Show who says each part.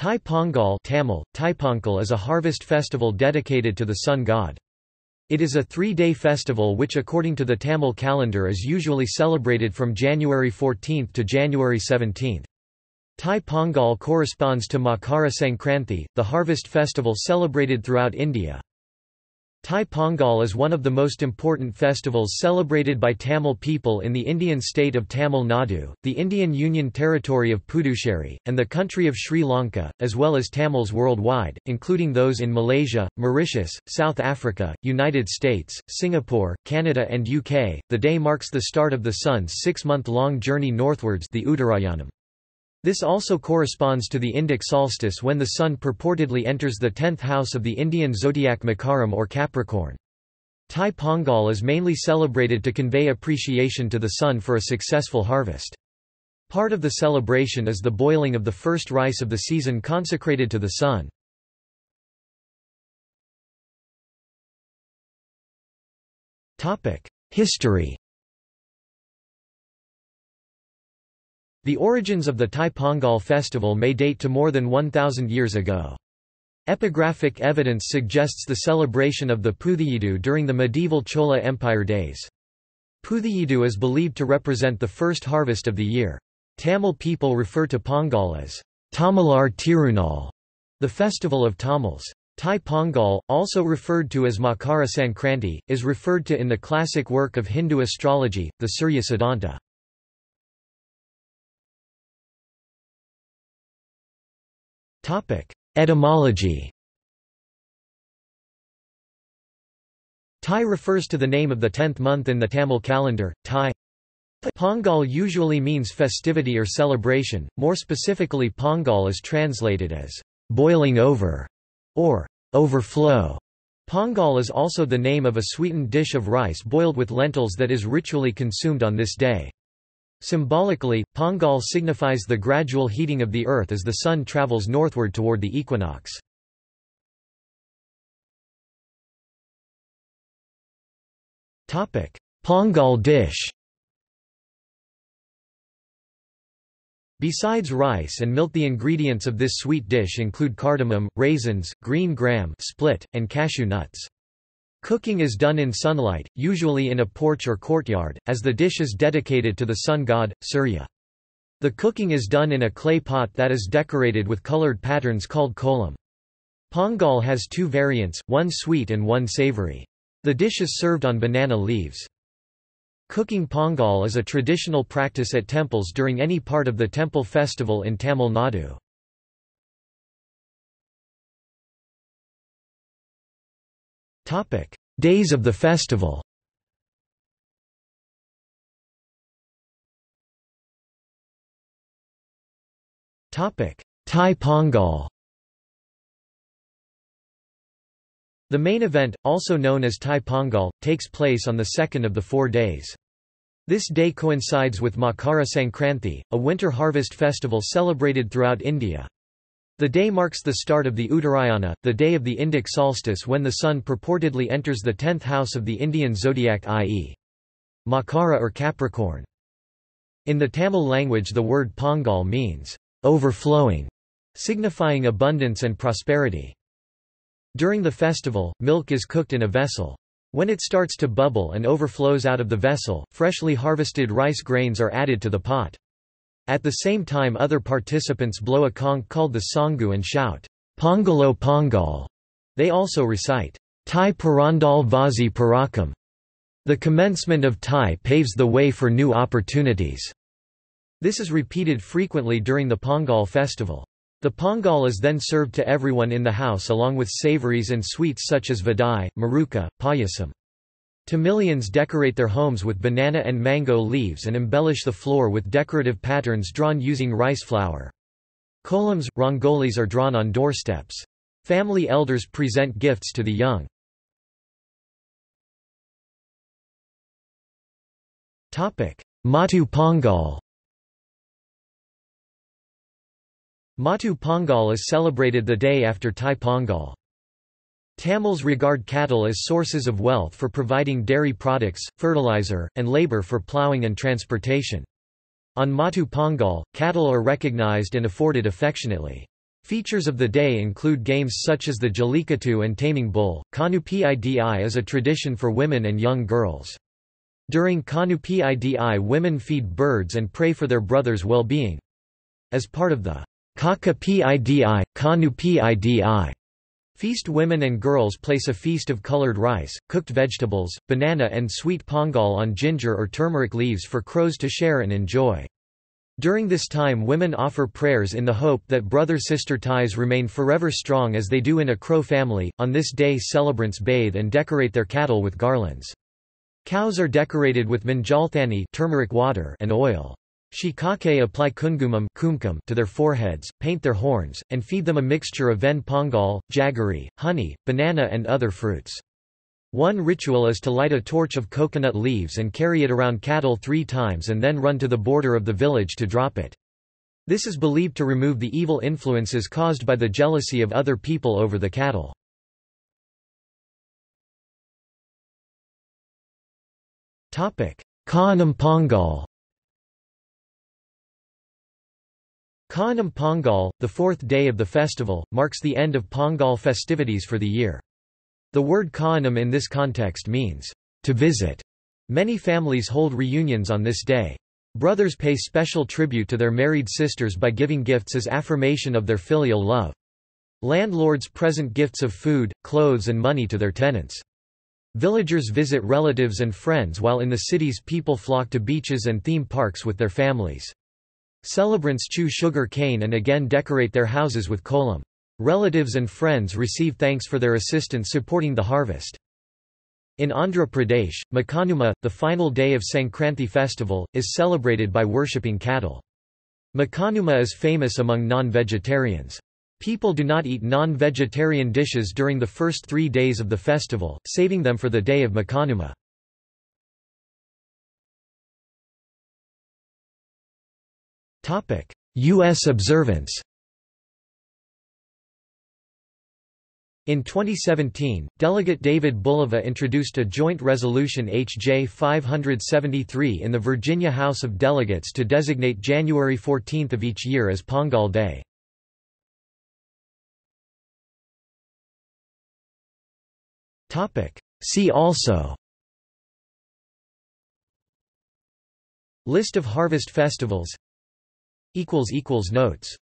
Speaker 1: Thai Pongal Tamil, Thaiponkal is a harvest festival dedicated to the sun god. It is a three-day festival which according to the Tamil calendar is usually celebrated from January 14 to January 17. Thai Pongal corresponds to Makara Sankranthi, the harvest festival celebrated throughout India. Thai Pongal is one of the most important festivals celebrated by Tamil people in the Indian state of Tamil Nadu, the Indian Union Territory of Puducherry, and the country of Sri Lanka, as well as Tamils worldwide, including those in Malaysia, Mauritius, South Africa, United States, Singapore, Canada and UK. The day marks the start of the sun's six-month-long journey northwards the Uttarayanam. This also corresponds to the Indic solstice when the Sun purportedly enters the tenth house of the Indian zodiac Makaram or Capricorn. Thai Pongal is mainly celebrated to convey appreciation to the Sun for a successful harvest. Part of the celebration is the boiling of the first rice of the season consecrated to the Sun. History The origins of the Thai Pongal festival may date to more than 1,000 years ago. Epigraphic evidence suggests the celebration of the Puthiyidu during the medieval Chola Empire days. Puthiyidu is believed to represent the first harvest of the year. Tamil people refer to Pongal as Tamilar Tirunal, the festival of Tamils. Thai Pongal, also referred to as Makara Sankranti, is referred to in the classic work of Hindu astrology, the Surya Siddhanta. Etymology Thai refers to the name of the tenth month in the Tamil calendar, Thai. Pongal usually means festivity or celebration, more specifically Pongal is translated as boiling over or overflow. Pongal is also the name of a sweetened dish of rice boiled with lentils that is ritually consumed on this day. Symbolically, Pongal signifies the gradual heating of the earth as the sun travels northward toward the equinox. Pongal dish Besides rice and milk the ingredients of this sweet dish include cardamom, raisins, green gram split, and cashew nuts. Cooking is done in sunlight, usually in a porch or courtyard, as the dish is dedicated to the sun god, Surya. The cooking is done in a clay pot that is decorated with colored patterns called kolam. Pongal has two variants, one sweet and one savory. The dish is served on banana leaves. Cooking pongal is a traditional practice at temples during any part of the temple festival in Tamil Nadu. Days of the festival Thai Pongal The main event, also known as Thai Pongal, takes place on the second of the four days. This day coincides with Makara Sankranti, a winter harvest festival celebrated throughout India. The day marks the start of the Uttarayana, the day of the Indic solstice when the sun purportedly enters the tenth house of the Indian zodiac i.e. Makara or Capricorn. In the Tamil language the word Pongal means, overflowing, signifying abundance and prosperity. During the festival, milk is cooked in a vessel. When it starts to bubble and overflows out of the vessel, freshly harvested rice grains are added to the pot. At the same time other participants blow a conch called the songu and shout, Pongalo Pongal. They also recite, Thai Pirandhal Vazhi Pirakkum. The commencement of Thai paves the way for new opportunities. This is repeated frequently during the Pongal festival. The pongal is then served to everyone in the house along with savories and sweets such as vadai, murukku, payasam. Tamilians decorate their homes with banana and mango leaves and embellish the floor with decorative patterns drawn using rice flour. Kolams, rangolis are drawn on doorsteps. Family elders present gifts to the young. Maatu Pongal Maatu Pongal is celebrated the day after Thai Pongal. Tamils regard cattle as sources of wealth for providing dairy products, fertilizer, and labor for ploughing and transportation. On Maatu Pongal, cattle are recognized and afforded affectionately. Features of the day include games such as the Jallikattu and Taming Bull. Kanu Pidi is a tradition for women and young girls. During Kanu Pidi women feed birds and pray for their brothers' well-being. As part of the Kaka Pidi, Kanu Pidi feast women and girls place a feast of colored rice, cooked vegetables, banana and sweet pongal on ginger or turmeric leaves for crows to share and enjoy. During this time women offer prayers in the hope that brother-sister ties remain forever strong as they do in a crow family. On this day celebrants bathe and decorate their cattle with garlands. Cows are decorated with manjalthani turmeric water and oil. Shikake apply kungumam to their foreheads, paint their horns, and feed them a mixture of ven pongal, jaggery, honey, banana and other fruits. One ritual is to light a torch of coconut leaves and carry it around cattle three times and then run to the border of the village to drop it. This is believed to remove the evil influences caused by the jealousy of other people over the cattle. Kaanum Pongal Kaanum Pongal, the fourth day of the festival, marks the end of Pongal festivities for the year. The word Kaanum in this context means, to visit. Many families hold reunions on this day. Brothers pay special tribute to their married sisters by giving gifts as affirmation of their filial love. Landlords present gifts of food, clothes and money to their tenants. Villagers visit relatives and friends while in the cities people flock to beaches and theme parks with their families. Celebrants chew sugar cane and again decorate their houses with kolam. Relatives and friends receive thanks for their assistance supporting the harvest. In Andhra Pradesh, Makanuma, the final day of Sankranti festival, is celebrated by worshipping cattle. Makanuma is famous among non-vegetarians. People do not eat non-vegetarian dishes during the first three days of the festival, saving them for the day of Makanuma. U.S. observance In 2017, Delegate David Bulova introduced a joint resolution H.J. 573 in the Virginia House of Delegates to designate January 14 of each year as Pongal Day. See also List of harvest festivals Notes